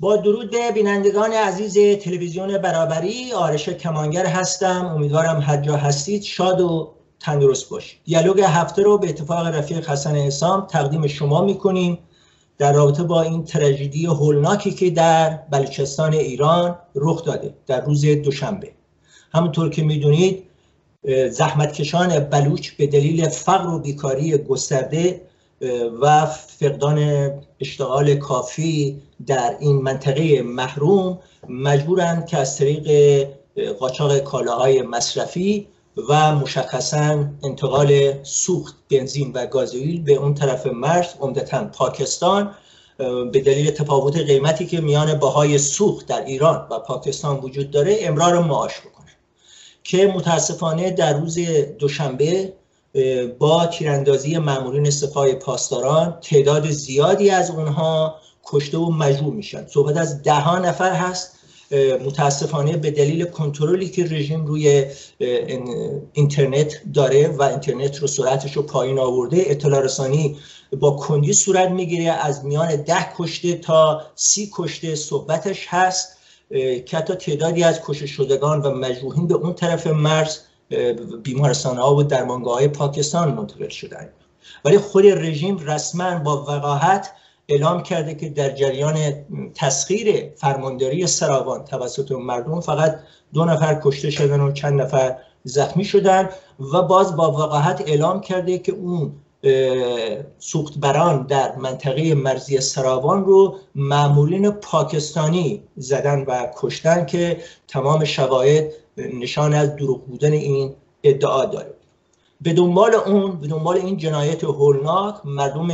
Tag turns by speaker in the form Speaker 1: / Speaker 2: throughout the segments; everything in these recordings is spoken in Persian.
Speaker 1: با درود به بینندگان عزیز تلویزیون برابری آرش کمانگر هستم. امیدوارم هر جا هستید شاد و تندرست باشید. دیالوگ هفته رو به اتفاق رفیق حسن اسام تقدیم شما می‌کنیم در رابطه با این تراژدی هولناکی که در بلوچستان ایران رخ داده در روز دوشنبه. همونطور که می‌دونید زحمتکشان بلوچ به دلیل فقر و بیکاری گسترده و فقدان اشتغال کافی در این منطقه محروم مجبورند که از طریق قاچاق کالاهای مصرفی و مشخصا انتقال سوخت بنزین و گازوئیل به اون طرف مرز عمدتا پاکستان به دلیل تفاوت قیمتی که میان باهای سوخت در ایران و پاکستان وجود داره امرار معاش بکنه که متاسفانه در روز دوشنبه با تیراندازی مامورین سپاه پاسداران تعداد زیادی از اونها کشته و مجروح میشن. صحبت از ده ها نفر هست. متاسفانه به دلیل کنترلی که رژیم روی اینترنت داره و اینترنت رو سرعتش رو پایین آورده اطلاع رسانی با کندی صورت می‌گیره. از میان ده کشته تا سی کشته صحبتش هست. که حتی تعدادی از کشته شدگان و مجروحین به اون طرف مرز بیمارستان ها و درمانگاه های پاکستان منتقل شدن. ولی خود رژیم رسما با وقاحت اعلام کرده که در جریان تسخیر فرمانداری سراوان توسط مردم فقط دو نفر کشته شدن و چند نفر زخمی شدن و باز با وقاحت اعلام کرده که اون سوختبران در منطقه مرزی سراوان رو معمولین پاکستانی زدن و کشتن که تمام شواهد نشان از دروغ بودن این ادعا داره. به دنبال اون به دنبال این جنایت هولناک مردم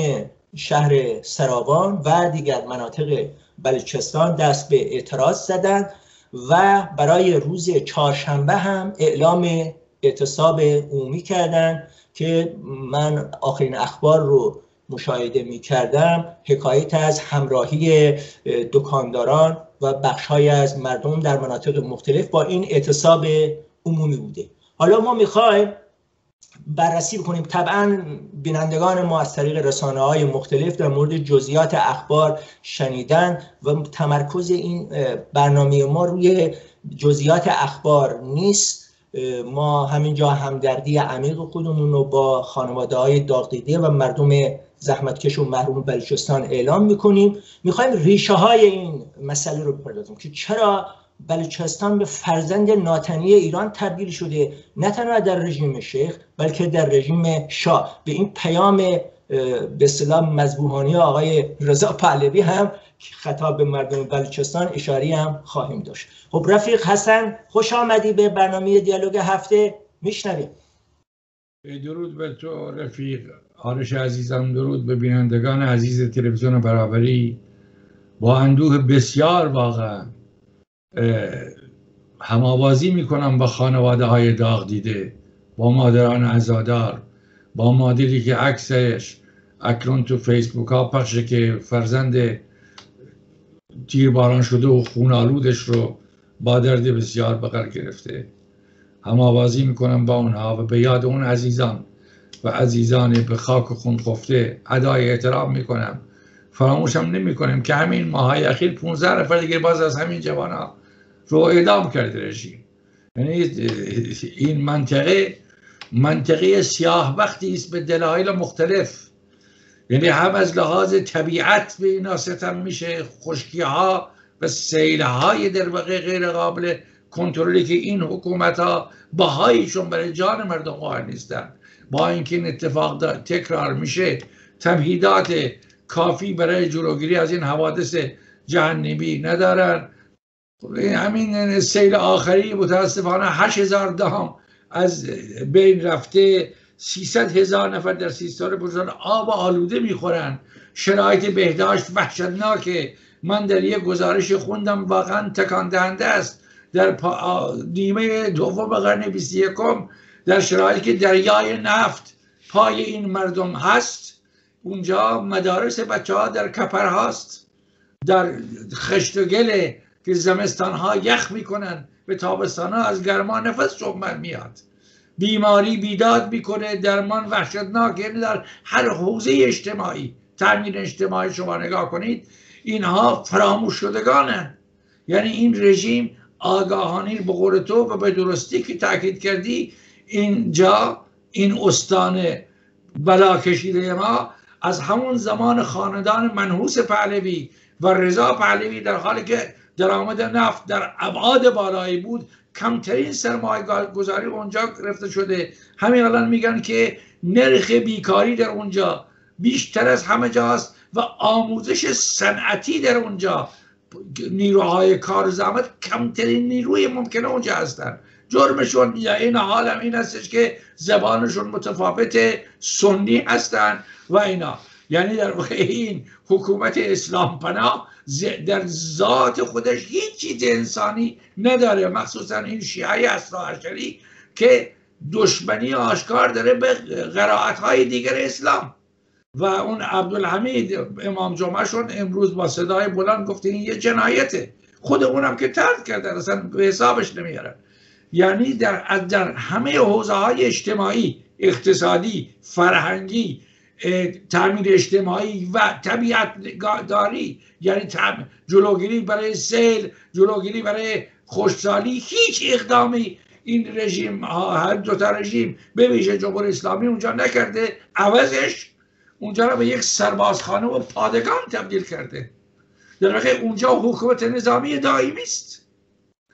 Speaker 1: شهر سراوان و دیگر مناطق بلوچستان دست به اعتراض زدند و برای روز چهارشنبه هم اعلام اعتصاب عمومی کردند که من آخرین اخبار رو مشاهده می کردم حکایت از همراهی دکانداران و بخشهایی از مردم در مناطق مختلف با این اعتصاب عمومی بوده. حالا ما می‌خوایم بررسی بکنیم. طبعا بینندگان ما از طریق رسانه های مختلف در مورد جزئیات اخبار شنیدن و تمرکز این برنامه ما روی جزئیات اخبار نیست. ما همینجا همدردی عمیق خودمون رو با خانواده های داغ و مردم زحمتکش و محروم بلوچستان اعلام می‌کنیم. می‌خوایم ریشه های این مسئله رو بپردازیم که چرا بلوچستان به فرزند ناتنی ایران تبدیل شده نه تنها در رژیم شیخ بلکه در رژیم شاه. به این پیام به اصطلاح مذبوحانی آقای رضا پهلوی هم خطاب به مردم بلوچستان اشاری هم خواهیم داشت. خب رفیق حسن خوش آمدی به برنامه دیالوگ هفته. میشنویم.
Speaker 2: درود به تو رفیق. آرش عزیزم درود به بینندگان عزیز تلویزیون برابری. با اندوه بسیار واقعا هماوازی می‌کنم با خانواده های داغ دیده با مادران ازادار با مادری که عکسش اکنون تو فیسبوک ها پخشه که فرزند تیرباران شده و خونالودش رو با درد بسیار بغل گرفته. هماوازی می‌کنم با اونها و به یاد اون عزیزان و عزیزان به خاک خون خفته ادای احترام می‌کنم. فراموشم نمی کنیم که همین ماهای اخیر 15 نفر دیگه باز از همین جوان ها رو اعدام کرده رژیم یعنی این منطقه منطقه سیاه وقتی است به دلایل مختلف. یعنی هم از لحاظ طبیعت به اینا میشه خشکی ها و سیل های در واقع غیر قابل کنترلی که این حکومت ها باهایشون برای جان مردم قائل نیستن. با اینکه این اتفاق تکرار میشه تمهیدات کافی برای جلوگیری از این حوادث جهنمی ندارن. همین سیل آخری متاسفانه 8000 دام از بین رفته 300 هزار نفر در سیستان بزرگ آب آلوده می‌خورن. شرایط بهداشت وحشتناکه. من در یک گزارش خوندم واقعا تکان دهنده است. در نیمه دوم قرن 21 در شرایطی که دریای نفت پای این مردم هست اونجا مدارس بچه ها در کپر هاست در خشت و گله که زمستان ها یخ می‌کنن به تابستان ها از گرما نفس شمر میاد بیماری بیداد می‌کنه درمان وحشتناک یعنی در هر حوزه اجتماعی تامین اجتماعی شما نگاه کنید اینها فراموش شدگانه. یعنی این رژیم آگاهانی به قول تو و به درستی که تاکید کردی اینجا این استان بلا کشیده ما از همون زمان خاندان منحوس پهلوی و رضا پهلوی در حالی که درآمد نفت در ابعاد بالایی بود کمترین سرمایه گذاری اونجا گرفته شده. همین الان میگن که نرخ بیکاری در اونجا بیشتر از همه جاست و آموزش صنعتی در اونجا. نیروهای کار زحمت کمترین نیروی ممکنه اونجا هستن. جرمشون یا این حالم این هستش که زبانشون متفاوت سنی هستن و اینا. یعنی در واقع این حکومت اسلام پناه در ذات خودش هیچ چیز انسانی نداره. مخصوصا این شیعه اسرا که دشمنی آشکار داره به قرائت های دیگر اسلام. و اون عبدالحمید امام جمعه شون امروز با صدای بلند گفته این یه جنایته. خود اونم که ترد کردن اصلا به حسابش نمیارن یعنی در, در همه حوزه های اجتماعی اقتصادی فرهنگی تامین اجتماعی و طبیعت داری یعنی جلوگیری برای سیل جلوگیری برای خوشسالی هیچ اقدامی این رژیم هر دو تا رژیم به ویژه جمهوری اسلامی اونجا نکرده. عوضش اونجا رو به یک سربازخانه و پادگان تبدیل کرده. در واقع اونجا حکومت نظامی دائمی است.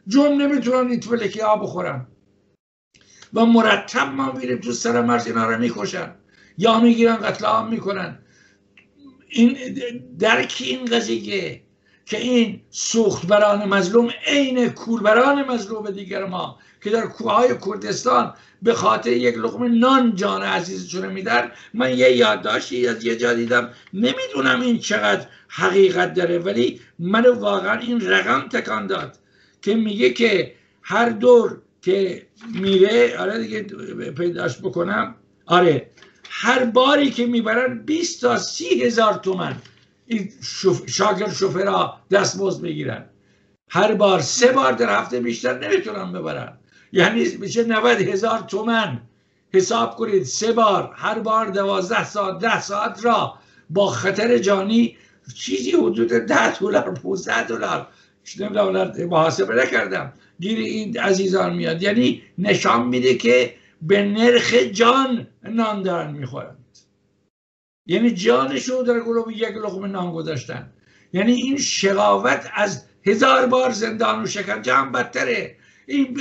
Speaker 2: جون نمی‌تونن این فلکی آب بخورن. و مرتب ما میریم تو سر مرز اینا رو می‌کشن. یا می‌گیرن قتل عام می‌کنن. این درک این قضیه که این سوختبران مظلوم عین کوربران مظلوم دیگر ما که در کوههای کردستان به خاطر یک لقمه نان جان عزیزشون میدن من یه یادداشتی از یه جا دیدم. نمی‌دونم این چقدر حقیقت داره ولی من واقعا این رقم تکان داد که میگه که هر دور که میره آره دیگه پیداش بکنم. آره هر باری که می‌برن 20 تا 30 هزار تومن. این شاگر شوفرا دستمزد می‌گیرن. هر بار سه بار در هفته بیشتر نمی‌تونن ببرن. یعنی میشه 90 هزار تومن. حساب کنید سه بار هر بار دوازده ساعت ده ساعت را با خطر جانی چیزی حدود ده دلار 15 دلار. نمی‌دونم محاسبه نکردم. گیر این عزیزان میاد. یعنی نشان میده که به نرخ جان نان دارن می‌خورند یعنی جانشون در گروه یک لقمه نان گذاشتن. یعنی این شقاوت از هزار بار زندان و شکنجه هم بدتره. این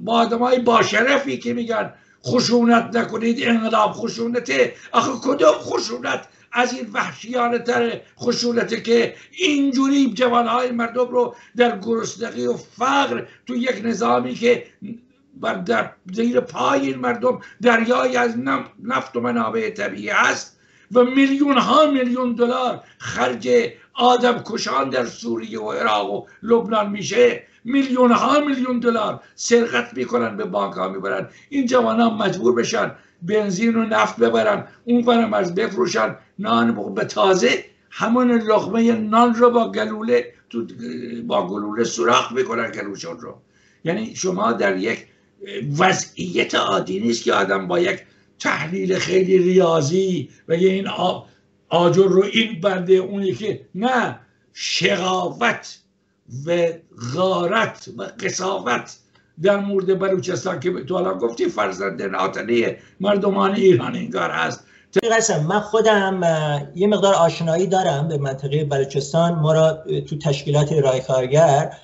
Speaker 2: با های باشرفی که میگن خشونت نکنید انقلاب خشونته. آخه کدوم خشونت؟ از این وحشیانه تر خشونته که اینجوری جوانهای مردم رو در گرسنگی و فقر تو یک نظامی که بر در زیر پای این مردم دریای از نفت و منابع طبیعی هست. و میلیون ها میلیون دلار خرج آدم کشان در سوریه و عراق و لبنان میشه. میلیون ها میلیون دلار سرقت می‌کنن به بانک ها می‌برن. این جوان ها مجبور بشن بنزین و نفت ببرن اون برم از بفروشن. نان به تازه همون لقمه نان رو با گلوله تو با گلوله سوراخ می‌کنن گلوشون رو. یعنی شما در یک وضعیت عادی نیست که آدم با یک تحلیل خیلی ریاضی و یه این آجر رو این بنده اونی که نه. شقاوت و غارت و قصاوت در مورد بلوچستان که تو الان گفتی فرزند ناتنی مردمان ایران اینگار هست.
Speaker 1: قسم من خودم یه مقدار آشنایی دارم به منطقه بلوچستان. ما را تو تشکیلات ارائه کارگر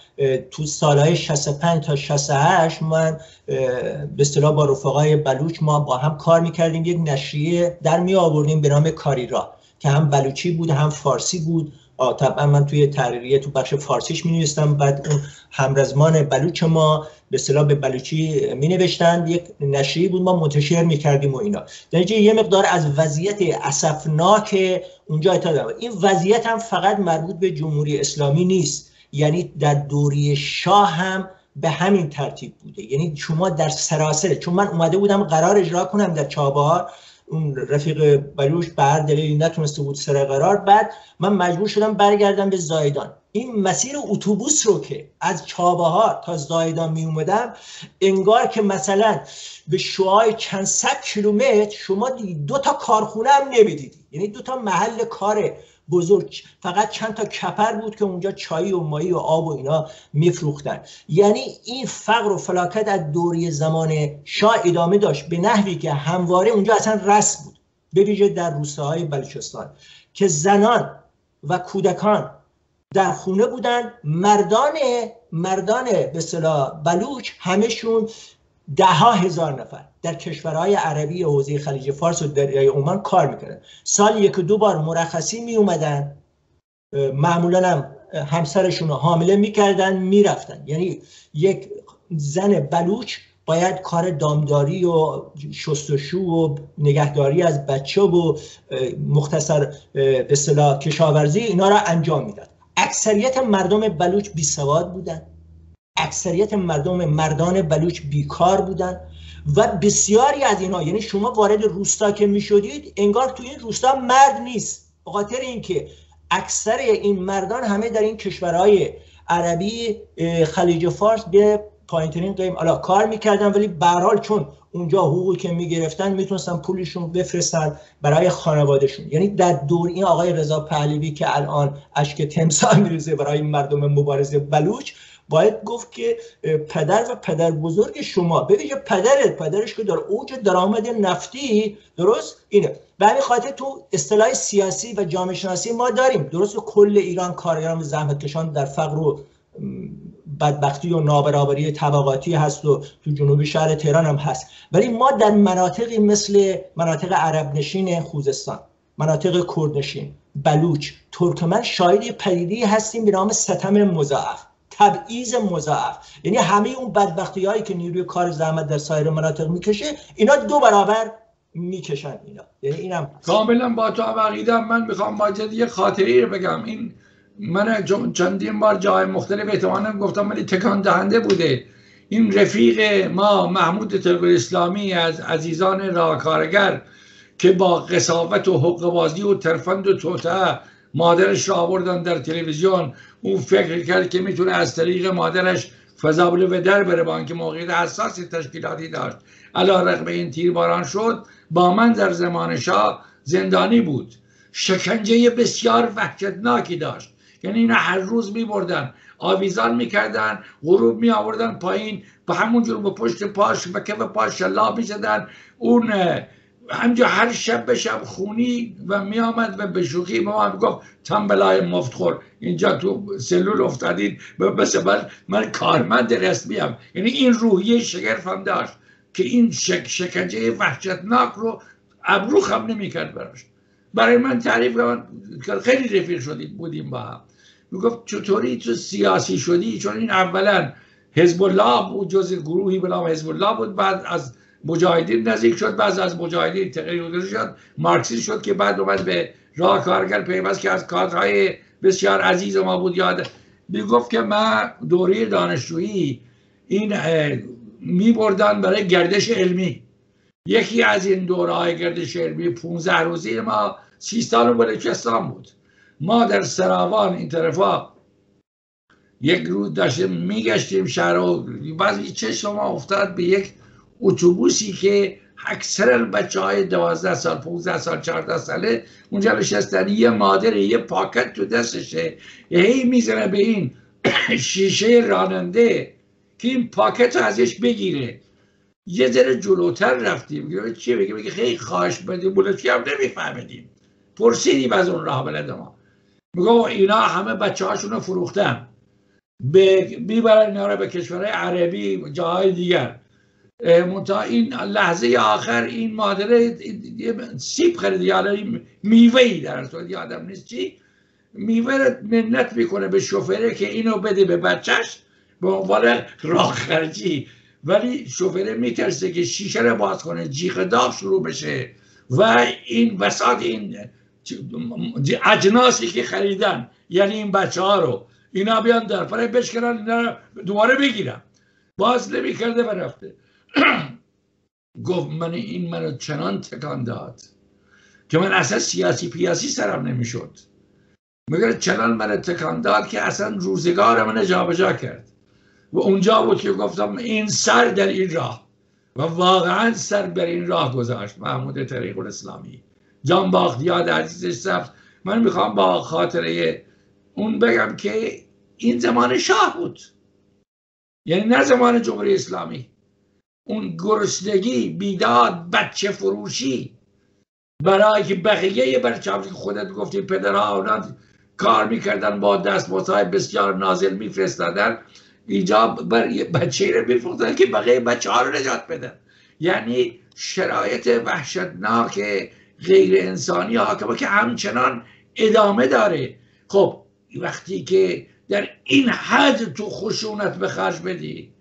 Speaker 1: تو سالهای 65 تا 68 من به اصطلاح با رفقای بلوچ ما با هم کار می‌کردیم. یک نشریه در می آوردیم به نام کاریرا که هم بلوچی بود هم فارسی بود. طبعا من توی تحریریه تو بخش فارسیش می نوشتم بعد اون همرزمان بلوچ ما به اصطلاح به بلوچی می نوشتن یک نشریه بود ما منتشر می کردیم و اینا. در یه مقدار از وضعیت اسفناک اونجا اطلاع این وضعیت هم فقط مربوط به جمهوری اسلامی نیست. یعنی در دوری شاه هم به همین ترتیب بوده. یعنی شما در سراسر چون من اومده بودم قرار اجرا کنم در چابهار اون رفیق بلوش به هر دلیلی نتونسته بود سر قرار بعد من مجبور شدم برگردم به زایدان. این مسیر اتوبوس رو که از چابهار تا زایدان می اومدم انگار که مثلا به شعای چند صد کیلومتر شما دو تا کارخونه هم نمی‌دیدی. یعنی دو تا محل کار بزرگ فقط چند تا کپر بود که اونجا چایی و مایی و آب و اینا میفروختن. یعنی این فقر و فلاکت از دوری زمان شاه ادامه داشت به نحوی که همواره اونجا اصلا رسم بود. به ویژه در روستاهای بلوچستان که زنان و کودکان در خونه بودن. مردان مردان به صلاح بلوچ همشون ده ها هزار نفر در کشورهای عربی حوزه خلیج فارس و دریای عمان کار می‌کردن. سال یک دو بار مرخصی می اومدن معمولا هم همسرشون رو حامله می‌کردن می‌رفتن. یعنی یک زن بلوچ باید کار دامداری و شستشو و نگهداری از بچه و مختصر به کشاورزی اینا را انجام می‌داد. اکثریت مردم بلوچ بی سواد بودن. اکثریت مردم مردان بلوچ بیکار بودن و بسیاری از اینا یعنی شما وارد روستا که می شدید انگار تو این روستا مرد نیست. به خاطر اینکه اکثر این مردان همه در این کشورهای عربی خلیج فارس به پایینترین قیم حالا کار می‌کردن ولی به چون اونجا حقوقی که می‌گرفتن می‌تونستن پولشون بفرستن برای خانوادهشون. یعنی در دور این آقای رضا پهلوی که الان اشک تمثال میریزه برای مردم مبارزه بلوچ باید گفت که پدر و پدر بزرگ شما. ببینید پدرت پدرش که در اوج درآمد نفتی درست؟ اینه. به همین خاطر تو اصطلاح سیاسی و جامعه شناسی ما داریم. درست؟ کل ایران کارگران و زحمت کشان در فقر و بدبختی و نابرابری طبقاتی هست و تو جنوب شهر تهران هم هست. ولی ما در مناطقی مثل مناطق عرب نشین خوزستان مناطق کردنشین بلوچ ترکمن شاهد پدیده هستیم به نام ستم مضاعف. تبعیض مضاعف. یعنی همه اون بدبختی هایی که نیروی کار زحمت در سایر مناطق می‌کشه اینا دو برابر می‌کشن اینا. یعنی اینم
Speaker 2: کاملا با تو عقیدم. من می‌خوام ماجد یه خاطری بگم. این من چندین بار جای مختلف اعتمانم گفتم ولی تکان دهنده بوده. این رفیق ما محمود ترک اسلامی از عزیزان راکارگر که با قصاوت و حقوقبازی و ترفند و توته مادرش را آوردن در تلویزیون اون فکر کرد که می‌تونه از طریق مادرش فضا به در بره با اینکه موقعیت حساسی تشکیلاتی داشت. علا رقم این تیرباران شد با من در زمان شاه زندانی بود. شکنجه بسیار وحشتناکی داشت. یعنی اینا هر روز می بردن آویزان می‌کردن غروب می آوردن پایین به همونجور به پشت پاش به کف پاش شلا می اون همجا هر شب به شب خونی و می آمد و به شوخی به ما گفت تنبلای مفت خور. اینجا تو سلول افتادید بس من, من کارمند رسمی هم. یعنی این روحیه شگرف هم داشت که این شک شکنجه وحشتناک رو ابرو خم نمی کرد براش. برای من تعریف کرد خیلی رفیق شدیم بودیم با هم. می‌گفت چطوری تو سیاسی شدی؟ چون این اولا حزب الله بود جز گروهی به نام حزب الله بود. بعد از مجاهدین نزدیک شد بعد از مجاهدین تغییر شد مارکسیست شد که بعد اومد به راه کارگر پیوست که از کادرهای بسیار عزیز ما بود. یاد می‌گفت که من دوره دانشجویی این می بردن برای گردش علمی. یکی از این دوره های گردش علمی 15 روزی ما سیستان و بلوچستان بود. ما در سراوان این طرفا یک روز داشتیم میگشتیم شهر و بعضی چشم ما افتاد به یک اتوبوسی که اکثر بچه های دوازده سال 15 سال 14 ساله اونجا نشستن یه مادر یه پاکت تو دستشه. هی می‌زنه به این شیشه راننده که این پاکت رو ازش بگیره. یه ذره جلوتر رفتیم. چی بگه بگه خیلی خواهش بدیم بلوچی هم نمیفهمیدیم. پرسیدیم از اون راه بلد ما. میگه اینا همه بچه هاشون رو فروختن. می‌برن اینا رو به کشورهای عربی جاهای دیگر. منتها این لحظه آخر این مادره سیب خرید یا میوه ای در صورت یادم نیست. چی؟ میوه منت می‌کنه به شوفره که اینو بده به بچهش به عنوان راه خرجی. ولی شوفره میترسه که شیشه رو باز کنه جیغ داغ شروع بشه. و این وسط این اجناسی که خریدن یعنی این بچه ها رو اینا بیان در پره بشکنن اینا دوباره بگیرم باز نمی کرده و رفته. گفت من این منو چنان تکان داد که من اصلا سیاسی پیاسی سرم نمی‌شد. مگر چنان من تکان داد که اصلا روزگار من جابجا کرد. و اونجا بود که گفتم این سر در این راه. و واقعا سر بر این راه گذاشت محمود طریق الاسلامی. جان باختیاد عزیزش سبز من می‌خوام با خاطره اون بگم که این زمان شاه بود. یعنی نه زمان جمهوری اسلامی. اون گرسنگی بیداد بچه فروشی. برای که بقیه برچه که خودت گفتی پدرها اونا کار می‌کردن با دست بسیار نازل میفرستادن. اینجا بر بچه رو میفرستن که بقیه بچه ها رو نجات بدن. یعنی شرایط وحشتناک غیر انسانی حاکمه که همچنان ادامه داره. خب وقتی که در این حد تو خشونت به خرج بدی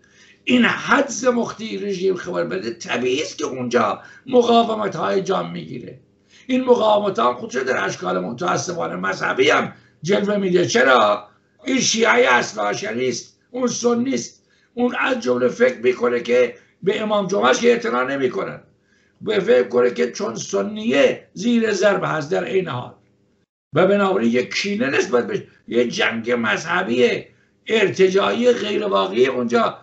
Speaker 2: این حد مختی رژیم خبر بده طبیعی است که اونجا مقاومت های جان می‌گیره. این مقاومت ها خودش در اشکال متاسفانه مذهبی هم جلوه میده. چرا؟ این شیعه اصلا است. اون سنیست اون از جمله فکر می‌کنه که به امام جمعهش که اعتنا نمی‌کنن. به فکر کنه که چون سنیه زیر ضرب هست در این حال. و بنابراین یک کینه نسبت به یه جنگ مذهبی ارتجایی غیر واقعی اونجا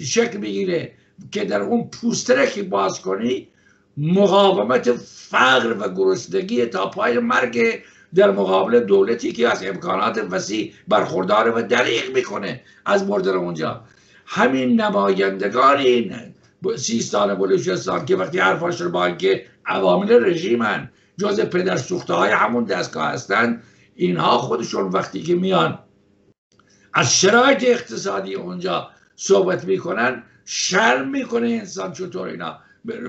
Speaker 2: شکل بگیره که در اون پوستره که باز کنی مقاومت فقر و گرسنگی تا پای مرگ در مقابل دولتی که از امکانات وسیع برخورداره و دریغ می‌کنه از مردن اونجا. همین نمایندگان این سیستان بلوچستان که وقتی حرفاش رو با که عوامل رژیمن جز پدر سوخته های همون دستگاه هستن اینها خودشون وقتی که میان از شرایط اقتصادی اونجا صحبت می‌کنن شرم می‌کنه انسان چطور اینا.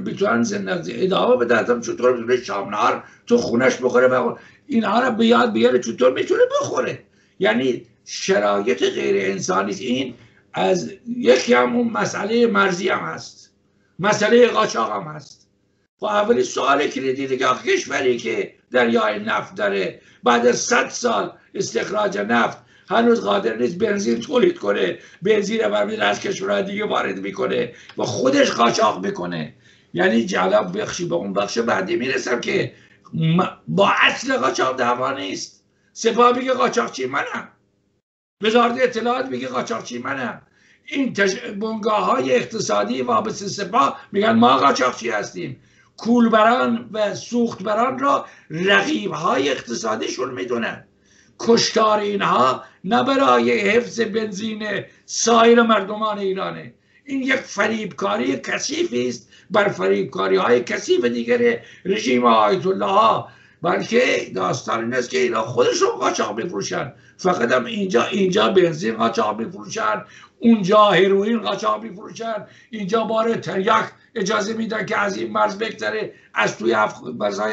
Speaker 2: بتونن زندگی ادامه بدن چطور بتونه شامنار تو خونش بخوره و اینها رو به یاد بیاره چطور می‌تونه بخوره. یعنی شرایط غیر انسانی این از یکی هم اون مسئله مرزی هم هست. مسئله قاچاق هم هست. خب اولی سوال کلیدی دیگه کشوری که دریای نفت داره بعد از صد سال استخراج نفت هنوز قادر نیست بنزین تولید کنه. بنزین رو از کشورهای دیگه وارد می‌کنه و خودش قاچاق می‌کنه. یعنی جلب بخشی به اون بخش بعدی می‌رسم که با اصل قاچاق دعوا نیست. سپاه میگه قاچاقچی منم. وزارت اطلاعات میگه قاچاقچی منم. این تش... بنگاه های اقتصادی وابسته سپاه میگن ما قاچاقچی هستیم؟ کولبران و سوختبران را رقیب های اقتصادیشون می‌دونن. کشتار اینها نه برای حفظ بنزین سایر مردمان ایرانه. این یک فریبکاری کثیفی است بر فریبکاری های کثیف دیگر رژیم آیت الله ها بلکه داستان این است که اینا خودشون قاچاق میفروشن. فقط هم اینجا اینجا بنزین قاچاق میفروشن اونجا هروئین قاچاق میفروشن. اینجا بار تریاک اجازه میدن که از این مرز بگذره از توی اف...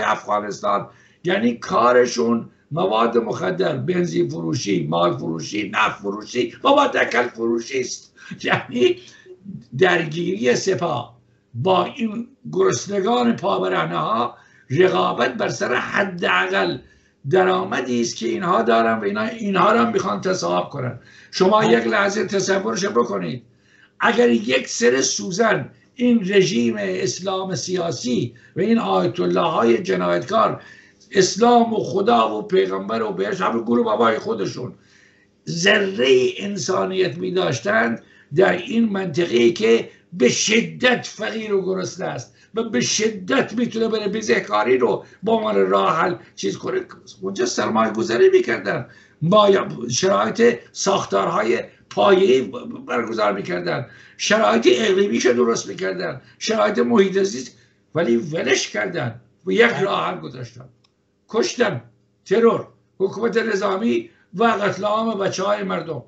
Speaker 2: افغانستان. یعنی کارشون مواد مخدر بنزین فروشی مال فروشی نفت فروشی و دکل فروشی است. یعنی درگیری سپاه با این گرسنگان پابرهنه ها رقابت بر سر حداقل درآمدی است که اینها دارن و اینا اینها را می‌خوان تصاحب کنن. شما یک لحظه تصورش بکنید. اگر یک سر سوزن این رژیم اسلام سیاسی و این آیت الله های جنایتکار اسلام و خدا و پیغمبر و بهش همه گروه بابای خودشون. ذره انسانیت می داشتند در این منطقه که به شدت فقیر و گرسنه است و به شدت می‌تونه بره بزهکاری رو با من راه حل چیز کنه. اونجا سرمایه گذاری می‌کردن. با شرایط ساختارهای پایه برگزار می‌کردن. شرایط اقلیمیش درست می‌کردن. شرایط محیط زیست ولی ولش کردن. و یک راه حل گذاشتن. کشتن ترور حکومت نظامی و قتل عام بچه های مردم.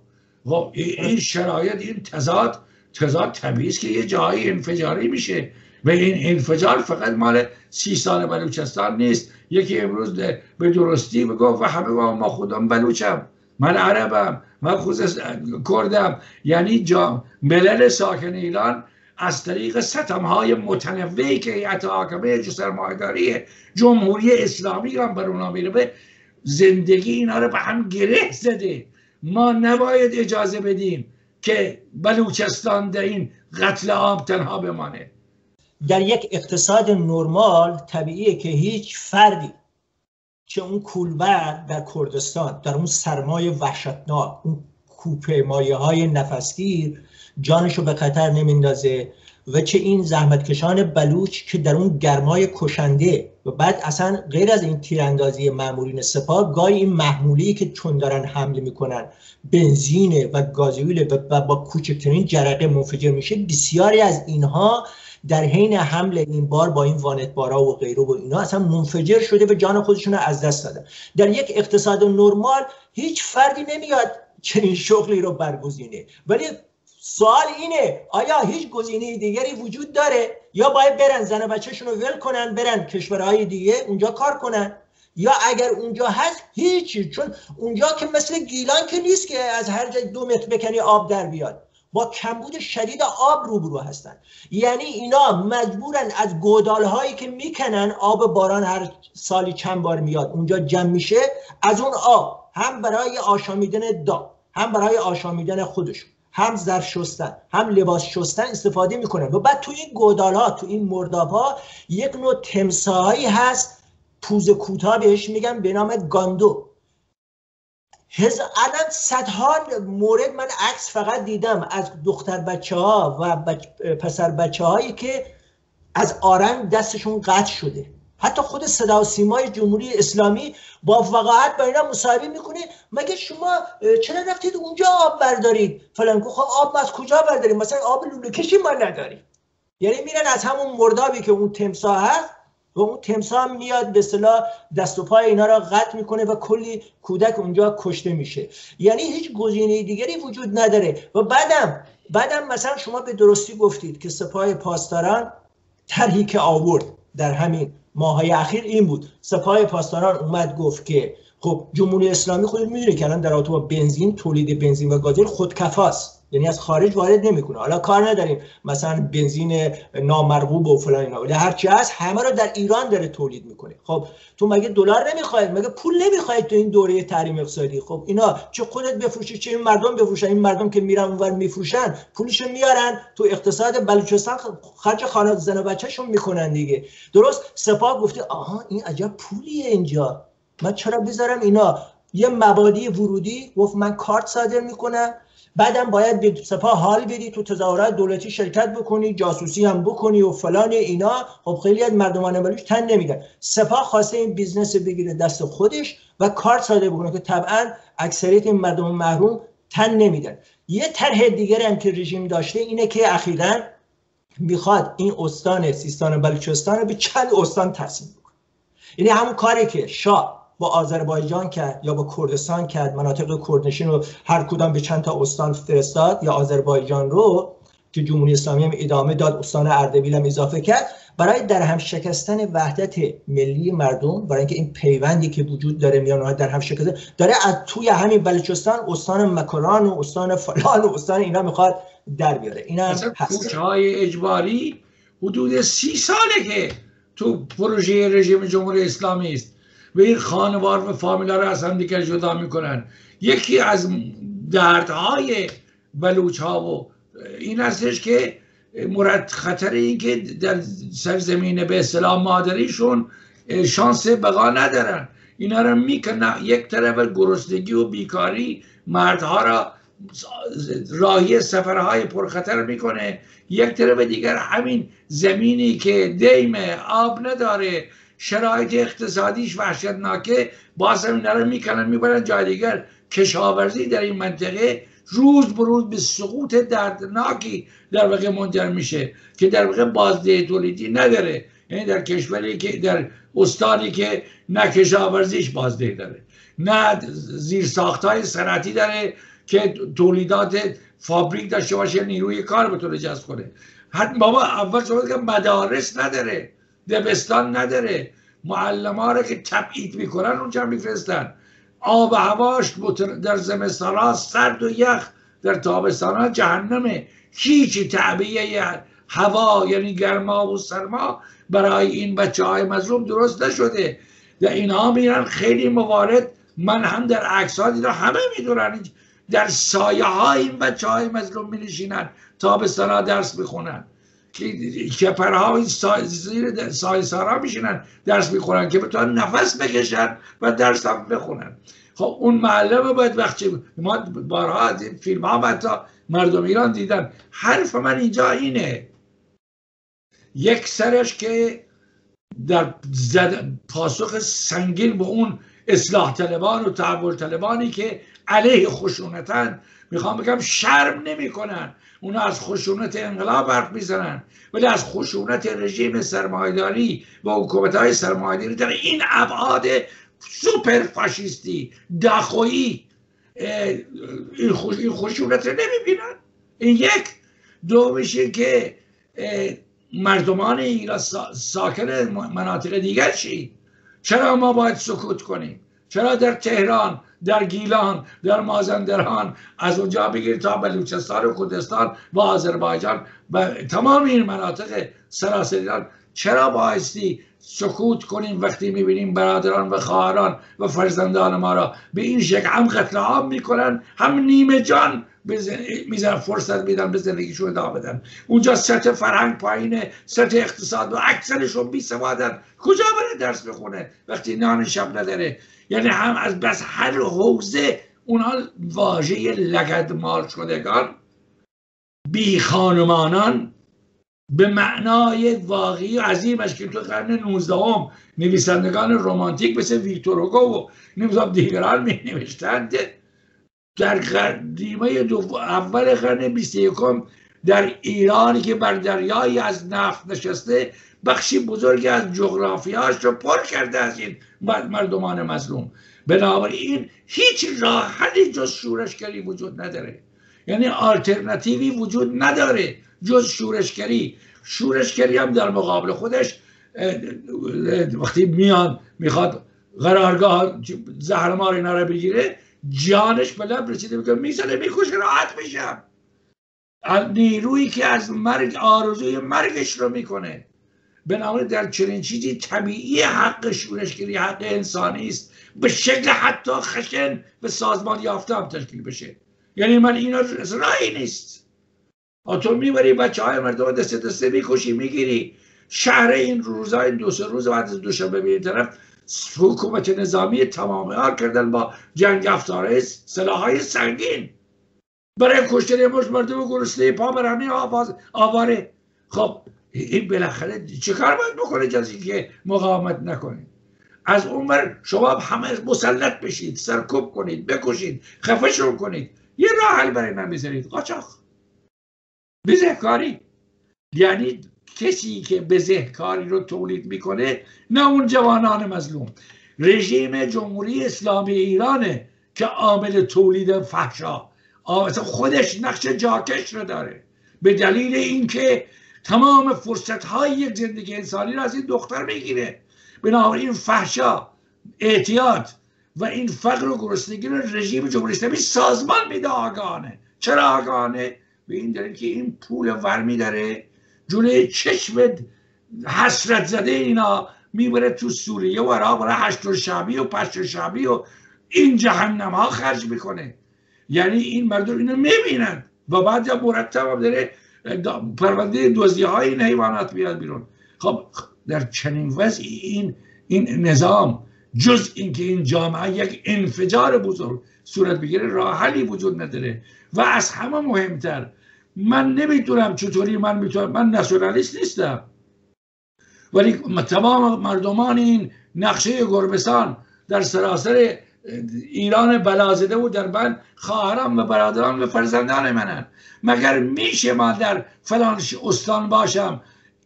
Speaker 2: خب این شرایط این تضاد تضاد طبیعی که یه جایی انفجاری میشه. و این انفجار فقط مال سی سال بلوچستان نیست. یکی امروز به درستی بگو و همه با ما خودم بلوچم. من عربم. من خود کردم. یعنی جا ملل ساکن ایران از طریق ستم های متنوعی که هیئت حاکمه سرمایه‌داری جمهوری اسلامی هم بر اونا میره زندگی اینا رو به هم گره زده. ما نباید اجازه بدیم که بلوچستان در این قتل عام تنها بمانه.
Speaker 1: در یک اقتصاد نرمال طبیعیه که هیچ فردی که اون کولبر در کردستان در اون سرمای وحشتناک اون کوپه های نفسگیر جانشو به خطر نمیندازه و چه این زحمتکشان بلوچ که در اون گرمای کشنده و بعد اصلا غیر از این تیراندازی مامورین سپاه گاهی این محمولی که چون دارن حمله می‌کنن بنزین و گازوئیل و با کوچکترین جرقه منفجر میشه. بسیاری از اینها در حین حمله این بار با این وانت بارا و غیره و اینا اصلا منفجر شده و جان خودشون از دست دادن در یک اقتصاد نرمال هیچ فردی نمیاد چنین شغلی رو برگزینه. ولی سوال اینه آیا هیچ گزینه دیگری وجود داره؟ یا باید برن زن و بچهشون رو ول کنن برن کشورهای دیگه اونجا کار کنن؟ یا اگر اونجا هست هیچی چون اونجا که مثل گیلان که نیست که از هر جای دو متر بکنی آب در بیاد. با کمبود شدید آب روبرو هستن. یعنی اینا مجبورن از گودال هایی که می‌کنن آب باران هر سالی چند بار میاد. اونجا جمع میشه از اون آب. هم برای آشامیدن دا هم برای آشامیدن خودشون. هم زر شستن هم لباس شستن استفاده می‌کنن. و بعد تو این گودال ها تو این مرداب ها یک نوع تمساهایی هست پوز کوتاه بهش میگن به نام گاندو. هز... الان صدها مورد من عکس فقط دیدم از دختر بچه ها و پسر بچه هایی که از آرنگ دستشون قطع شده. حتی خود صدا و سیمای جمهوری اسلامی با وقاحت با اینا مصاحبه می‌کنه. مگه شما چرا رفتید اونجا آب بردارید؟ فلان خب آب از کجا بردارید مثلا آب لوله کشی ما نداریم. یعنی میرن از همون مردابی که اون تمسا هست و اون تمسا میاد به صلاح دست و پای اینا را قطع می‌کنه و کلی کودک اونجا کشته میشه. یعنی هیچ گزینه دیگری وجود نداره. و بعدم بعدم مثلا شما به درستی گفتید که سپاه پاسداران طرحی که آورد در همین ماهای اخیر این بود. سپاه پاسداران اومد گفت که خب جمهوری اسلامی خودت می‌دونه که الان در با بنزین تولید بنزین و گازل خودکفاست. یعنی از خارج وارد نمی‌کنه. حالا کار نداریم. مثلا بنزین نامرغوب و فلان اینا. ولی هرچی هست همه رو در ایران داره تولید می‌کنه. خب تو مگه دلار نمی‌خواید؟ مگه پول نمی‌خواید تو این دوره تحریم اقتصادی؟ خب اینا چه خودت بفروشی چه این مردم بفروشن. این مردم که میرن اونور میفروشن پولشو میارن. تو اقتصاد بلوچستان خرج خانواده زن و بچه‌شون می‌کنن دیگه. درست؟ سپاه گفته آها این عجب پولیه اینجا. من چرا بذارم اینا؟ یه مبادی ورودی گفت من کارت صادر می‌کنم. بعدم باید به سپاه حال بدی تو تظاهرات دولتی شرکت بکنی جاسوسی هم بکنی و فلان اینا. خب خیلی از مردمان بلوچ تن نمیدن. سپاه خواسته این business بگیره دست خودش و کارت صادر بکنه که طبعا اکثریت این مردم محروم تن نمیدن. یه طرح دیگر هم که رژیم داشته اینه که اخیرا می‌خواد این استان سیستان بلوچستان رو به چند استان تقسیم بکنه. یعنی همون کاری که شاه با آذربایجان کرد یا با کردستان کرد مناطق کردنشین رو هر کدام به چند تا استان فرستاد یا آذربایجان رو که جمهوری اسلامی هم ادامه داد استان اردبیل هم اضافه کرد. برای در هم شکستن وحدت ملی مردم برای اینکه این پیوندی که وجود داره میان در هم شکسته داره از توی همین بلوچستان استان مکران و استان فلان و استان اینا می‌خواد در بیاره. این هم
Speaker 2: هست. های اجباری حدود سی ساله که تو پروژه رژیم جمهوری اسلامی است. و این خانوار و فامیلا رو از هم دیگر جدا می‌کنن. یکی از دردهای بلوچ ها و این هستش که مرد خطر این که در سرزمین به اصطلاح مادریشون شانس بقا ندارن. اینا رو می‌کنن یک طرف گرسنگی و بیکاری مردها را راهی سفرهای پرخطر می‌کنه. یک طرف دیگر همین زمینی که دیم آب نداره. شرایط اقتصادیش وحشتناکه. باز هم اینا رو می‌کنن می‌برن جای دیگر. کشاورزی در این منطقه روز به روز به سقوط دردناکی در واقع منجر میشه که در واقع بازده تولیدی نداره. یعنی در کشوری که در استانی که نه کشاورزیش بازده داره نه زیر های صنعتی داره که تولیدات فابریک داشته باشه نیروی کار طور جذب کنه. حتی بابا اول صحبت که مدارس نداره. دبستان نداره. معلم ها رو که تبعید می‌کنن اونجا میفرستن. آب و هواش در زمستان ها سرد و یخ در تابستان ها جهنمه. هیچ تعبیه هوا یعنی گرما و سرما برای این بچه های مظلوم درست نشده. در اینها میرن خیلی موارد من هم در عکس ها دیدم همه می‌دونن. در سایه های این بچه های مظلوم می نشینن تابستان ها درس بخونن کپرها زیر سای سارا میشینن درس می‌خورن که بتونن نفس بکشن و درس هم بخونن. خب اون معلم باید وقتی ما بارها از این فیلم ها حتی مردم ایران دیدن. حرف من اینجا اینه. یک سرش که در زد پاسخ سنگین به اون اصلاح طلبان و تحول طلبانی که علیه خشونتن می‌خوام بگم شرم نمی‌کنن. اونا از خشونت انقلاب حرف می‌زنن. ولی از خشونت رژیم سرمایداری و حکومت های سرمایداری در این ابعاد سوپر فاشیستی دخویی این خشونت رو نمی‌بینن. این یک. دو میشه که مردمان ایران ساکن مناطق دیگر چی؟ چرا ما باید سکوت کنیم؟ چرا در تهران در گیلان در مازندران از اونجا بگیر تا بلوچستان و کردستان و آذربایجان و تمام این مناطق سراسر چرا بایستی سکوت کنیم وقتی می‌بینیم برادران و خواهران و فرزندان ما را به این شکل هم قتل عام می‌کنن؟ هم نیمه جان میزن فرصت میدن به زندگیشون ادامه بدن. اونجا سطح فرهنگ پایینه سطح اقتصاد و اکثرشون بی سوادن. کجا بره درس بخونه؟ وقتی نان شب نداره. یعنی هم از بس هر حوزه اونها واژه لگد مال شدگان بی خانمانان به معنای واقعی و عظیمش که تو قرن 19 هم نویسندگان رومانتیک مثل ویکتور هوگو و نمی‌دونم دیگران می نوشتند در قدیمه اول قرن 21 در ایرانی که بر دریایی از نفت نشسته بخشی بزرگی از جغرافیاش رو پر کرده از این مردمان مظلوم. بنابراین هیچ راه حلی جز شورشگری وجود نداره. یعنی آلترناتیوی وجود نداره جز شورشگری. شورشگری هم در مقابل خودش وقتی میان می‌خواد قرارگاه زهرمار اینا رو بگیره جانش به لب رسیده میگه می‌زنه می‌کشه راحت میشم. نیرویی که از مرگ آرزوی مرگش رو می‌کنه. بنابراین در چنین چیزی طبیعی حق شورشگری حق انسانی است. به شکل حتی خشن به سازمان یافته هم تشکیل بشه. یعنی من اینا راهی نیست. تو می‌بری بچه های مردم دست دسته می‌کشی می‌گیری. شهر این روزهای دو سه روز بعد از دوشنبه به این طرف حکومت نظامی تمام کردن با جنگ افزاره سلاح های سنگین. برای کشتن مش مردم گرسنه پا برهنه آواز آواره. خب این بالاخره چه کار باید بکنه جز که مقاومت نکنه؟ از بر شما همه مسلط بشید سرکوب کنید بکشید خفشون کنید. یه راه حل برای من بذارید قاچاق. بزهکاری. یعنی کسی که بزهکاری رو تولید می‌کنه نه اون جوانان مظلوم. رژیم جمهوری اسلامی ایرانه که عامل تولید فحشا. خودش نقش جاکش رو داره. به دلیل اینکه تمام فرصت های یک زندگی انسانی رو از این دختر می‌گیره. بنابراین فحشا اعتیاد و این فقر و گرسنگی رو رژیم جمهوری اسلامی سازمان میده آگانه چرا آگانه به این دلیل که این پول ور داره جلوی چشم حسرت زده اینا می‌بره تو سوریه و عراق برای هشت شبی و پشت شبی و این جهنم ها خرج می‌کنه. یعنی این مردم اینو می‌بینن. و بعد یا مرتب هم داره پرونده دوزی های این حیوانات بیاد بیرون. خب در چنین وضع این این نظام جز اینکه این جامعه یک انفجار بزرگ صورت بگیره راه حلی وجود نداره. و از همه مهمتر من نمی‌تونم چطوری من می‌تونم من ناسیونالیست نیستم. ولی تمام مردمان این نقشه گربستان در سراسر ایران بلازده و در من خواهرم و برادران و فرزندان منن مگر میشه من در فلان استان باشم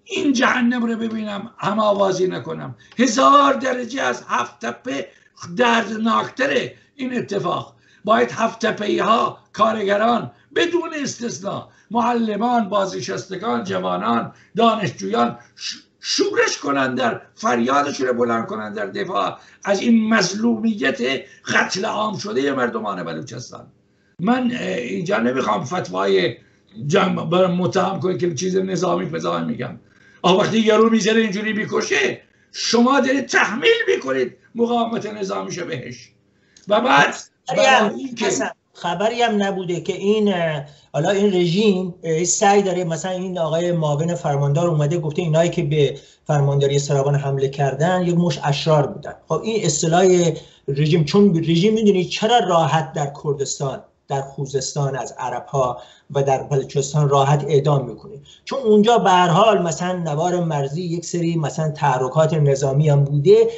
Speaker 2: این جهنم رو ببینم هم آوازی نکنم؟ هزار درجه از هفت تپه دردناکتره این اتفاق. باید هفت تپه ها کارگران بدون استثنا معلمان بازنشستگان جوانان دانشجویان شورش کنند در فریادشون بلند کنند در دفاع. از این مظلومیت قتل عام شده مردمان بلوچستان. من اینجا نمی‌خوام فتوای جمع متهم کنید که چیز نظامی فضا میگم. آه وقتی یارو می‌زنه اینجوری می‌کشه شما دارید تحمیل می‌کنید مقاومت نظامیشو بهش. و بعد
Speaker 1: اینکه خبری هم نبوده که این حالا این رژیم سعی داره مثلا این آقای معاون فرماندار اومده گفته اینایی که به فرمانداری سراغان حمله کردن یک مش اشرار بودن. خب این اصطلاح رژیم چون رژیم می‌دونید چرا راحت در کردستان در خوزستان از عرب ها و در بلوچستان راحت اعدام می‌کنه؟ چون اونجا به حال مثلا نوار مرزی یک سری مثلا تحرکات نظامی هم بوده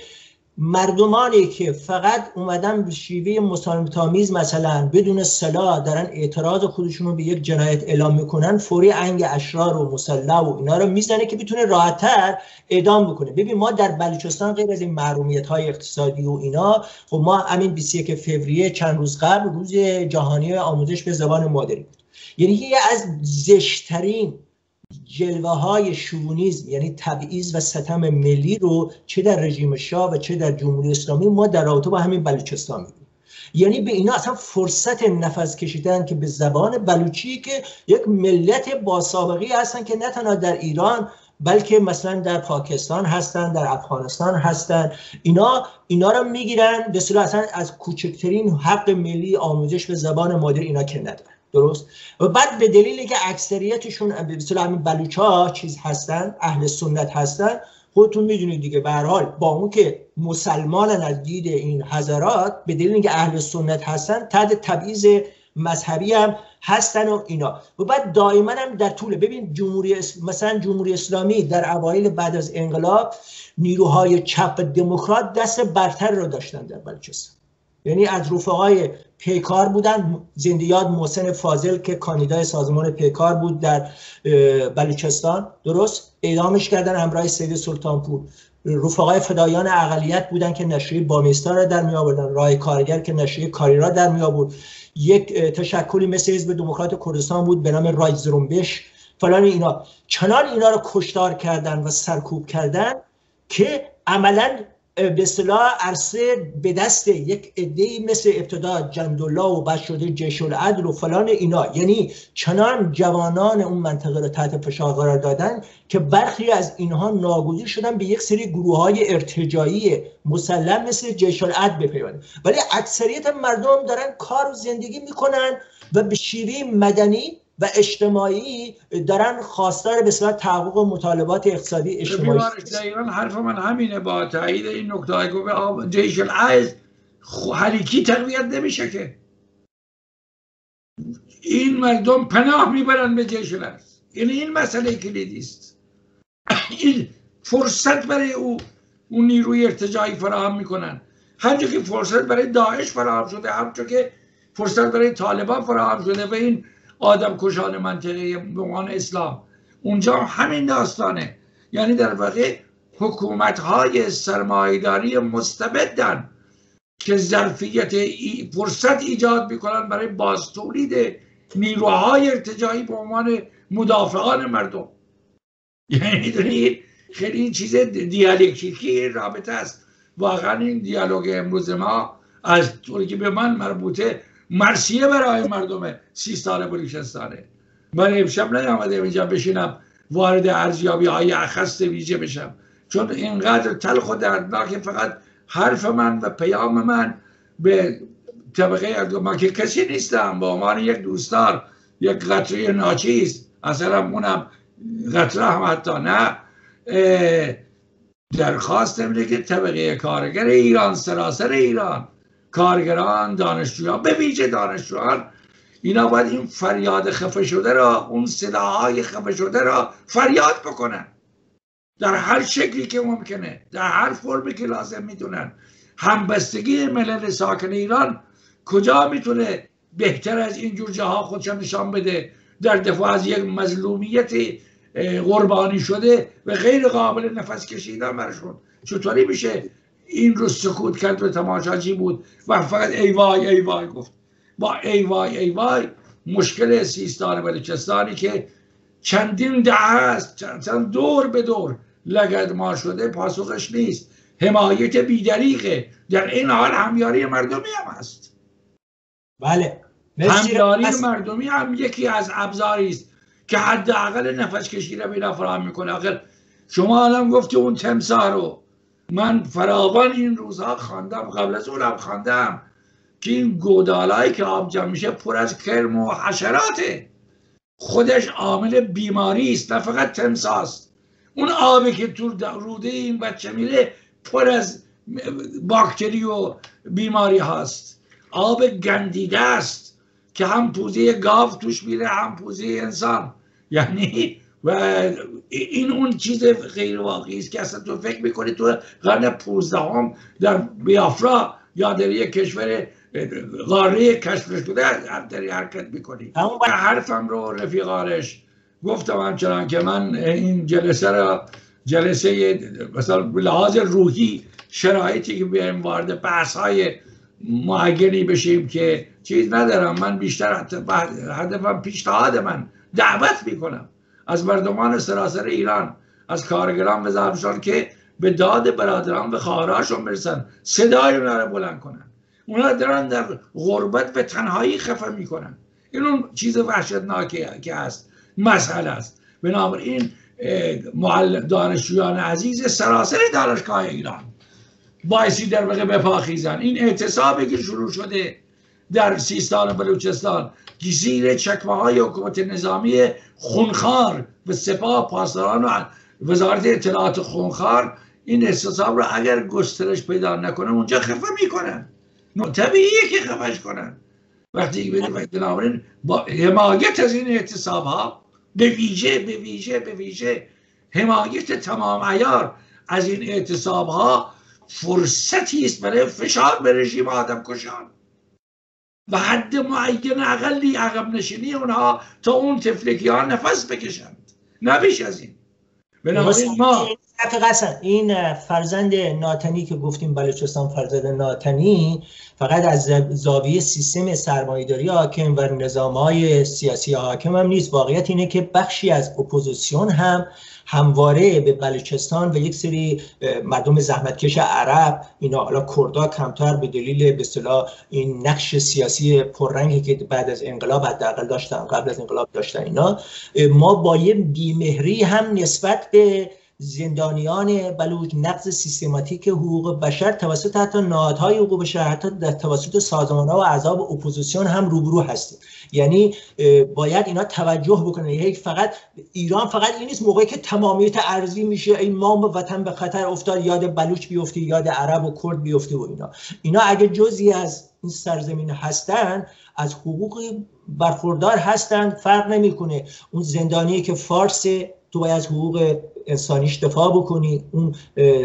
Speaker 1: مردمانی که فقط اومدن به شیوه مسالمتامیز مثلا بدون سلاح دارن اعتراض خودشون رو به یک جنایت اعلام می‌کنن فوری انگ اشرار و مسلح و اینا رو می‌زنه که بتونه راحتتر اعدام بکنه. ببین ما در بلوچستان غیر از این محرومیت های اقتصادی و اینا خب ما همین 21 فوریه چند روز قبل روز جهانی آموزش به زبان مادری بود. یعنی یه از زشترین جلوه های شونیزم یعنی تبعیض و ستم ملی رو چه در رژیم شاه و چه در جمهوری اسلامی ما در رابطه با همین بلوچستان می‌بینیم. یعنی به اینا اصلا فرصت نفس کشیدن که به زبان بلوچی که یک ملت با سابقه هستن که نه تنها در ایران بلکه مثلا در پاکستان هستن در افغانستان هستن. اینا اینا رو می‌گیرن به اصلا از کوچکترین حق ملی آموزش به زبان مادر اینا که ندارن. درست؟ و بعد به دلیل که اکثریتشون به اصطلاح همین بلوچا چیز هستن اهل سنت هستن خودتون می‌دونید دیگه. به حال با اون که مسلمانن از دید این حضرات به دلیل اینکه اهل سنت هستن تحت تبعیض مذهبی هم هستن و اینا. و بعد دائما هم در طول ببین جمهوری مثلا جمهوری اسلامی در اوایل بعد از انقلاب نیروهای چپ دموکرات دست برتر رو داشتن در بلوچستان. یعنی از رفقای پیکار بودن. زندیاد محسن فاضل که کاندیدای سازمان پیکار بود در بلوچستان. درست؟ اعدامش کردن همراه سید سلطانپور. رفقای فدایان اقلیت بودن که نشریه بامیستا را در می آوردن. راه کارگر که نشریه کاری را در می آورد. یک تشکلی مثل حزب دموکرات کردستان بود به نام رای زرومبش فلان اینا. چنان اینا رو کشتار کردن و سرکوب کردن که عملا به اصطلاح عرصه به دست یک عده مثل ابتدا جندالله و بعد شده جیش العدل و فلان اینا. یعنی چنان جوانان اون منطقه رو تحت فشار قرار دادن که برخی از اینها ناگزیر شدن به یک سری گروه های ارتجایی مسلم مثل جیش العدل بپیوندن. ولی اکثریت مردم دارن کار و زندگی می‌کنن و به شیوه مدنی و اجتماعی دارن خواستار به صورت تحقق و مطالبات اقتصادی اجتماعی.
Speaker 2: دقیقا حرف من همینه با تایید این نکته های گفت جیش العز حریکی تقویت نمیشه که؟ این مردم پناه می‌برن به جیش العز. یعنی این مسئله کلیدی است. این فرصت برای او اون نیروی ارتجاعی فراهم می‌کنن. همچون که فرصت برای داعش فراهم شده همچون که فرصت برای طالبان فراهم شده و این آدم کشان منطقه بمان اسلام. اونجا همین داستانه. یعنی در واقع حکومت های سرمایداری مستبدن که ظرفیت فرصت ایجاد می‌کنن برای بازتولید نیروهای ارتجاعی به عنوان مدافعان مردم. یعنی دونید خیلی این چیز دیالکتیکی رابطه است. واقعا این دیالوگ امروز ما از طوری که به من مربوطه مرسیه برای مردم سیستان بلوچستانه من امشب نیامده اینجا بشینم وارد ارزیابی های اخست ویژه بشم. چون اینقدر تلخ و دردناک فقط حرف من و پیام من به طبقه ما که کسی نیستم با عنوان یک دوستار یک قطره ناچیز. اصلا اونم قطره هم حتی نه. درخواست اینه که طبقه کارگر ایران سراسر ایران کارگران دانشجویان به ویژه دانشجویان. اینا باید این فریاد خفه شده را اون صداهای خفه شده را فریاد بکنن. در هر شکلی که ممکنه در هر فرمی که لازم می‌دونن. همبستگی ملل ساکن ایران کجا می‌تونه بهتر از این جور جاها خودش نشان بده؟ در دفاع از یک مظلومیت قربانی شده و غیر قابل نفس کشیدن برشون چطوری میشه این رو سکوت کرد و تماشاچی بود و فقط ای وای ای وای گفت. با ای وای ای وای مشکل سیستان بلوچستانی که چندین ده است چند دور به دور لگد ما شده پاسخش نیست. حمایت بیدریقه در این حال همیاری مردمی هم هست.
Speaker 1: بله.
Speaker 2: همیاری مردمی هم یکی از ابزاری است که حداقل نفس کشی را بینا فراهم می‌کنه. آخر شما الان گفتی اون تمسا رو من فراوان این روزها خواندم قبل از اونم خواندم که این گودالایی که آب جمع میشه پر از کرم و حشراته. خودش عامل بیماری است نه فقط تمساست اون آبی که تو روده این بچه میره پر از باکتری و بیماری هست آب گندیده است که هم پوزه گاو توش میره هم پوزه انسان. یعنی و این اون چیز غیر واقعی است که اصلا تو فکر می‌کنی تو قرن 15 هم در بیافرا یا در یک کشور قاره کشف شده داری حرکت می‌کنی. حرفم رو رفیقانش گفتم همچنان که من این جلسه را جلسه مثلا لحاظ روحی شرایطی که بیایم وارد بحث های معینی بشیم که چیز ندارم. من بیشتر هدفم پیشنهاد من دعوت می‌کنم. از مردمان سراسر ایران از کارگران و زمشان که به داد برادران و خواهراشون برسن صدای اونا رو بلند کنن. اونا دارن در غربت به تنهایی خفه می‌کنن. این اون چیز وحشتناکی که هست مسئله است. بنابراین دانشجویان عزیز سراسر دانشگاه ایران. بایستی در واقع بپاخیزن. این اعتصابی که شروع شده در سیستان و بلوچستان. زیر چکمه های حکومت نظامی خونخار و سپاه پاسداران و وزارت اطلاعات خونخار این احتساب رو اگر گسترش پیدا نکنه اونجا خفه می‌کنن. طبیعیه که خفهش کنن. وقتی بنابراین با حمایت از این اعتصاب ها به ویژه به ویژه به ویژه حمایت تمام ایار از این اعتصاب ها فرصتی است برای فشار به رژیم آدم کشان. و حد معین اقلی عقب نشینی اونها تا اون تفلکی ها نفس بکشند. نبیش از این.
Speaker 1: بنابراین ما این فرزند ناتنی که گفتیم بلوچستان فرزند ناتنی فقط از زاویه سیستم سرمایه‌داری حاکم و نظام های سیاسی حاکم هم نیست. واقعیت اینه که بخشی از اپوزیسیون هم همواره به بلوچستان و یک سری مردم زحمتکش عرب اینا حالا کردا کمتر به دلیل به اصطلاح این نقش سیاسی پررنگی که بعد از انقلاب حداقل داشتن قبل از انقلاب داشتن اینا ما با یه بیمهری هم نسبت به زندانیان بلوچ نقض سیستماتیک حقوق بشر توسط حتی نهادهای حقوق بشر حتی در توسط سازمان ها و احزاب اپوزیسیون هم روبرو هستیم. یعنی باید اینا توجه بکنه یعنی فقط ایران فقط این نیست. موقعی که تمامیت ارزی میشه این ما وطن به خطر افتاد یاد بلوچ بیفته یاد عرب و کرد بیفته و اینا. اینا اگه جزی از این سرزمین هستن از حقوق برخوردار هستن فرق نمی‌کنه. اون زندانی که فارس تو باید از حقوق انسانیش دفاع بکنی اون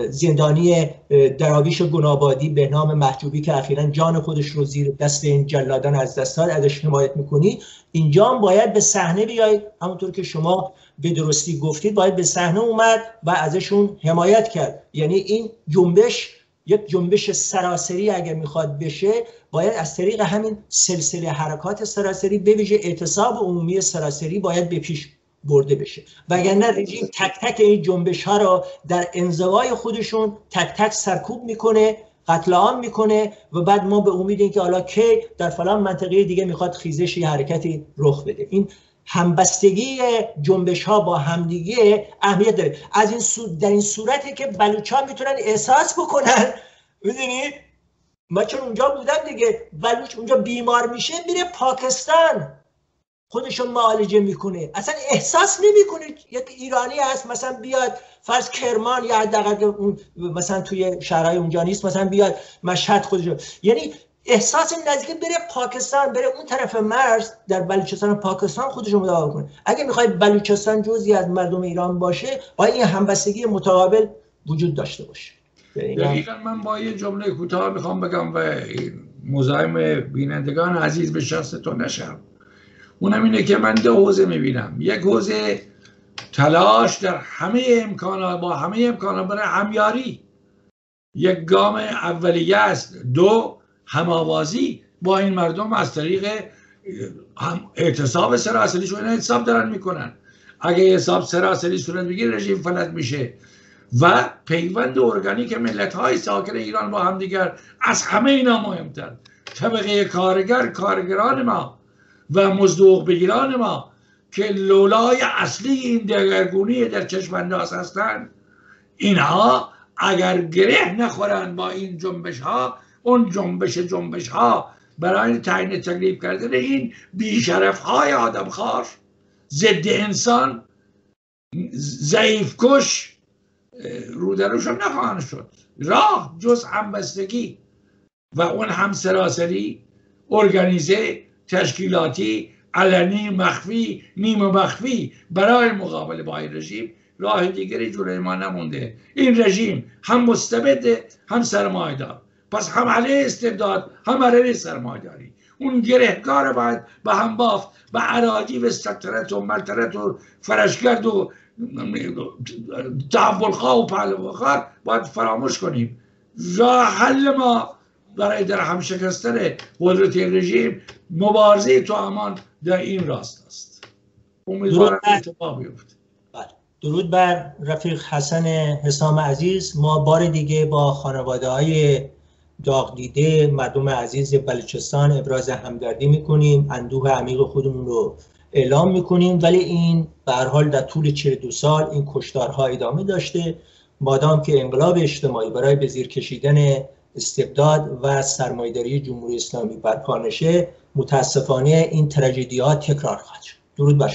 Speaker 1: زندانی دراویش گنابادی به نام محجوبی که اخیرا جان خودش رو زیر دست این جلادان از دست داد ازش حمایت می‌کنی. اینجا هم باید به صحنه بیاید همونطور که شما به درستی گفتید باید به صحنه اومد و ازشون حمایت کرد. یعنی این جنبش یک جنبش سراسری اگر می‌خواد بشه باید از طریق همین سلسله حرکات سراسری به ویژه اعتصاب عمومی سراسری باید به پیش برده بشه. وگرنه رژیم تک تک این جنبش ها را در انزوای خودشون تک تک سرکوب می‌کنه قتل عام می‌کنه و بعد ما به امید اینکه حالا کی در فلان منطقه دیگه می‌خواد خیزش یه حرکتی رخ بده. این همبستگی جنبش ها با همدیگه اهمیت داره. از این در این صورتی که بلوچان می‌تونن احساس بکنن. می‌دونی؟ ما چون اونجا بودم دیگه بلوچ اونجا بیمار میشه میره پاکستان. خودشون معالجه می‌کنه. اصلا احساس نمی‌کنه یک ایرانی هست مثلا بیاد فرض کرمان یا حداقل مثلا توی شهرهای اونجا نیست مثلا بیاد مشهد خودشو. یعنی احساس نزدیک بره پاکستان بره اون طرف مرز در بلوچستان پاکستان خودشو مداوا کنه. اگه می‌خوای بلوچستان جزی از مردم ایران باشه باید این همبستگی متقابل وجود داشته باشه.
Speaker 2: دقیقا من با یه جمله کوتاه می‌خوام بگم و مزاحم بینندگان عزیز به شخص تو نشم. اونم اینه که من دو حوزه می‌بینم. یک حوزه تلاش در همه امکانات با همه امکانات برای همیاری. یک گام اولیه است دو هماوازی با این مردم از طریق اعتصاب سراسری شون حساب دارن می‌کنن. اگه حساب سراسری صورت بگیر رژیم فلت میشه. و پیوند ارگانیک ملت های ساکن ایران با هم دیگر از همه اینا مهمتر. طبقه کارگر کارگران ما و مزدوق بگیران ما که لولای اصلی این دگرگونی در چشم انداز هستند اینها اگر گره نخورند با این جنبش ها اون جنبش جنبش ها برای تعیین تکلیف کردن این بیشرف های آدم خار ضد انسان ضعیف کش رودروشون نخواهند شد. راه جز همبستگی و اون هم سراسری ارگانیزه تشکیلاتی علنی مخفی نیم مخفی. برای مقابله با این رژیم راه دیگری جلوی ما نمونده. این رژیم هم مستبده هم سرمایدار پس هم علیه استبداد هم علیه سرمایداری اون گرهگار باید به هم بافت به عراجی و سکترت و ملترت و فرشگرد و تحول خواه و پهلو باید فراموش کنیم. راه حل ما برای در هم شکستن قدرت رژیم مبارزه تو امان در این راست است. امیدوارم اتفاق بیفته.
Speaker 1: بله. درود بر رفیق حسن حسام عزیز. ما بار دیگه با خانواده های داغ دیده مردم عزیز بلوچستان ابراز همدردی می‌کنیم. اندوه عمیق خودمون رو اعلام می‌کنیم. ولی این به حال در طول 42 سال این کشتارها ادامه داشته. مادام که انقلاب اجتماعی برای به زیر کشیدن استبداد و سرمایداری جمهوری اسلامی برپا نشه متاسفانه این تراژدی ها تکرار خواهد شد. درود بر